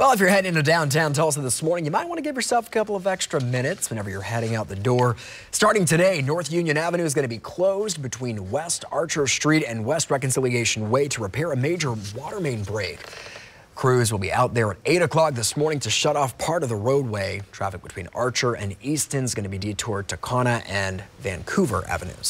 Well, if you're heading into downtown Tulsa this morning, you might want to give yourself a couple of extra minutes whenever you're heading out the door. Starting today, North Union Avenue is going to be closed between West Archer Street and West Reconciliation Way to repair a major water main break. Crews will be out there at 8 o'clock this morning to shut off part of the roadway. Traffic between Archer and Easton is going to be detoured to Quanah and Vancouver Avenues.